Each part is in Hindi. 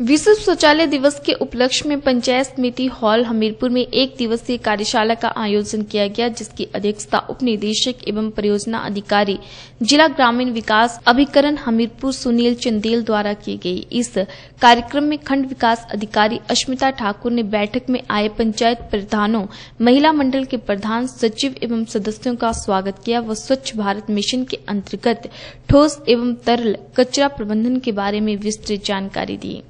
विश्व शौचालय दिवस के उपलक्ष्य में पंचायत समिति हॉल हमीरपुर में एक दिवसीय कार्यशाला का आयोजन किया गया, जिसकी अध्यक्षता उप निदेशक एवं परियोजना अधिकारी जिला ग्रामीण विकास अभिकरण हमीरपुर सुनील चंदेल द्वारा की गई। इस कार्यक्रम में खंड विकास अधिकारी अश्मिता ठाकुर ने बैठक में आए पंचायत प्रधानों, महिला मंडल के प्रधान सचिव एवं सदस्यों का स्वागत किया व स्वच्छ भारत मिशन के अंतर्गत ठोस एवं तरल कचरा प्रबंधन के बारे में विस्तृत जानकारी दी।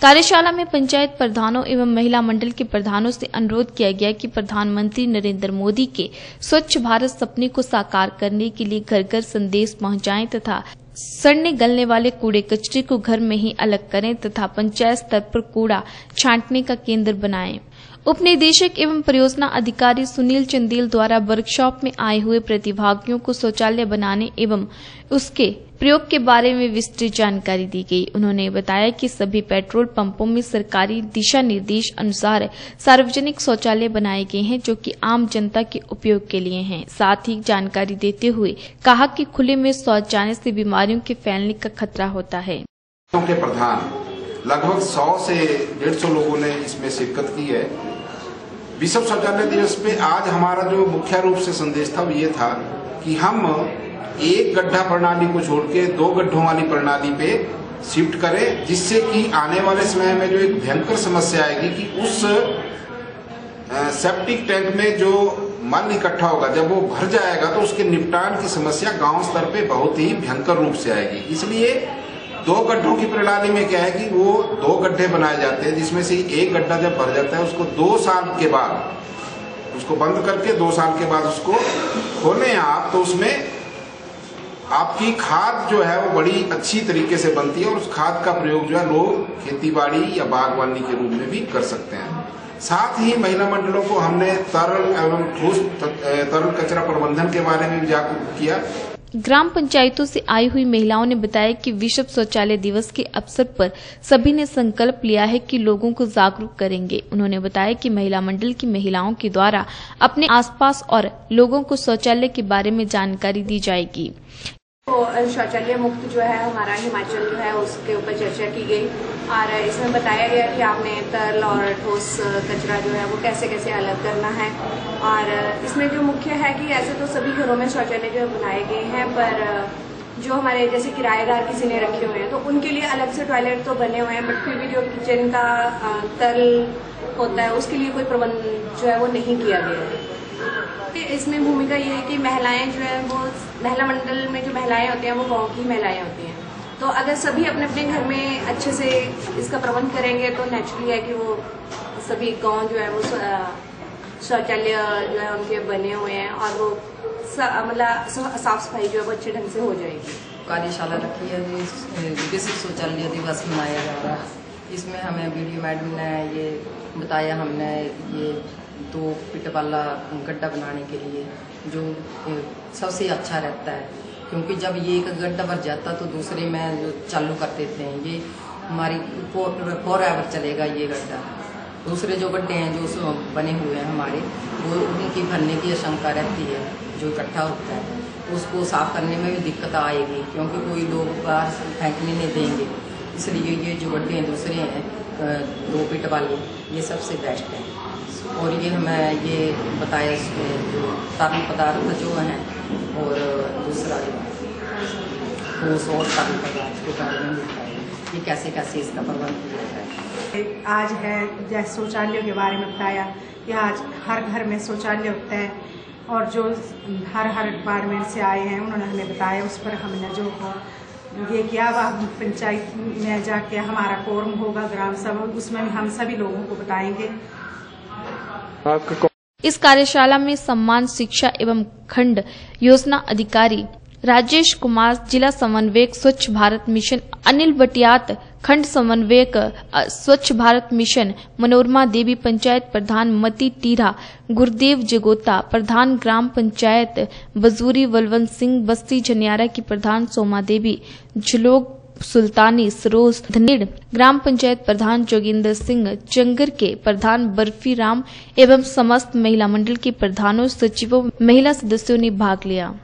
कार्यशाला में पंचायत प्रधानों एवं महिला मंडल के प्रधानों से अनुरोध किया गया कि प्रधानमंत्री नरेंद्र मोदी के स्वच्छ भारत सपने को साकार करने के लिए घर घर संदेश पहुंचाएँ तथा सड़ने गलने वाले कूड़े कचरे को घर में ही अलग करें तथा पंचायत स्तर पर कूड़ा छांटने का केंद्र बनाएँ। उप निदेशक एवं परियोजना अधिकारी सुनील चंदेल द्वारा वर्कशॉप में आए हुए प्रतिभागियों को शौचालय बनाने एवं उसके प्रयोग के बारे में विस्तृत जानकारी दी गई। उन्होंने बताया कि सभी पेट्रोल पंपों में सरकारी दिशा निर्देश अनुसार सार्वजनिक शौचालय बनाए गए हैं, जो कि आम जनता के उपयोग के लिए हैं। साथ ही जानकारी देते हुए कहा कि खुले में शौच जाने से बीमारियों के फैलने का खतरा होता है। के प्रधान, लगभग 100 से 150 लोगों ने इसमें शिरकत की है। विश्व शौचालय दिवस पे आज हमारा जो मुख्य रूप से संदेश था वो ये था कि हम एक गड्ढा प्रणाली को छोड़ के दो गड्ढों वाली प्रणाली पे शिफ्ट करें, जिससे कि आने वाले समय में जो एक भयंकर समस्या आएगी कि उस सेप्टिक टैंक में जो मल इकट्ठा होगा, जब वो भर जाएगा तो उसके निपटान की समस्या गाँव स्तर पे बहुत ही भयंकर रूप से आएगी। इसलिए दो गड्ढों की प्रणाली में क्या है कि वो दो गड्ढे बनाए जाते हैं, जिसमें से एक गड्ढा जब भर जाता है, उसको दो साल के बाद, उसको बंद करके दो साल के बाद उसको खोले आप तो उसमें आपकी खाद जो है वो बड़ी अच्छी तरीके से बनती है और उस खाद का प्रयोग जो है लोग खेती बाड़ी या बागवानी के रूप में भी कर सकते हैं। साथ ही महिला मंडलों को हमने तरल एवं ठोस तरल कचरा प्रबंधन के बारे में भी जागरूक किया। ग्राम पंचायतों से आई हुई महिलाओं ने बताया कि विश्व शौचालय दिवस के अवसर पर सभी ने संकल्प लिया है कि लोगों को जागरूक करेंगे। उन्होंने बताया कि महिला मंडल की महिलाओं के द्वारा अपने आसपास और लोगों को शौचालय के बारे में जानकारी दी जाएगी। तो शौचालय मुक्त जो है, हमारा हिमाचल जो है, उसके ऊपर चर्चा की गई। और इसमें बताया गया कि आपने तरल और ठोस कचरा जो है, वो कैसे कैसे अलग करना है। और इसमें जो मुख्य है कि ऐसे तो सभी घरों में शौचालय जो बनाए गए हैं, पर जो हमारे जैसे किराएदार किसी ने रखे हुए हैं तो उनके लिए अलग से टॉयलेट तो बने हुए हैं बट फिर भी जो किचन का तरल होता है, उसके लिए कोई प्रबंध जो है, वो नहीं किया गया है। इसमें भूमिका ये है कि महिलाएँ जो है, वो महिला मंडल में जो महिलाएँ होती हैं, वो गाँव की महिलाएँ होती हैं। तो अगर सभी अपने अपने घर में अच्छे से इसका प्रबंध करेंगे तो नेचुरली है कि वो सभी गाँव जो है, वो शौचालय जो है, उनके बने हुए हैं, और वो मतलब साफ़ सफ़ाई जो है, वो अच्छे ढंग से हो जाएगी। कार्यशाला रखी है विश्व शौचालय दिवस मनाया जा रहा है। इसमें हमें वीडियो मैडम ने ये बताया, हमने ये दो फिट वाला गड्ढा बनाने के लिए, जो सबसे अच्छा रहता है। क्योंकि जब ये एक गड्ढा भर जाता तो दूसरे में चालू कर देते हैं। ये हमारी फोर एवर चलेगा ये गड्ढा। दूसरे जो गड्ढे हैं, जो बने हुए हैं हमारे, वो उनकी भरने की आशंका रहती है, जो इकट्ठा होता है। उसको साफ़ करने में भी दिक्कत आएगी, क्योंकि कोई लोग बाहर फेंकने नहीं देंगे। इसलिए ये जो गड्ढे हैं, दूसरे हैं दो पिट वाले, ये सबसे बेस्ट है। और ये हमें ये बताया जो तरल पदार्थ जो हैं और दूसरा ठोस और तरल पदार्थ के बारे में ये कैसे कैसे इसका प्रबंध किया जाए। आज है, जैसे शौचालयों के बारे में बताया कि आज हर घर में शौचालय होता है और जो हर हर डिपार्टमेंट से आए हैं, उन्होंने हमें बताया, उस पर हमने जो ये किया, वह पंचायत में जाके हमारा कोरम होगा, ग्राम सभा, उसमें हम सभी लोगों को बताएँगे। इस कार्यशाला में सम्मान, शिक्षा एवं खंड योजना अधिकारी राजेश कुमार, जिला समन्वयक स्वच्छ भारत मिशन, अनिल बटियात, खंड समन्वयक स्वच्छ भारत मिशन, मनोरमा देवी पंचायत प्रधान मती टीरा, गुरुदेव जगोता, प्रधान ग्राम पंचायत बजूरी बलवंत सिंह, बस्ती झनियारा की प्रधान सोमा देवी झलोग सुल्तानी सरोज धनेड़, ग्राम पंचायत प्रधान जोगिंदर सिंह चंगर के प्रधान बर्फ़ी राम एवं समस्त महिला मंडल के प्रधानों, सचिवों, महिला सदस्यों ने भाग लिया।